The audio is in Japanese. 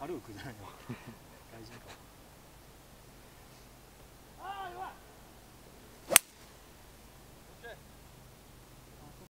春浮くじゃないわ。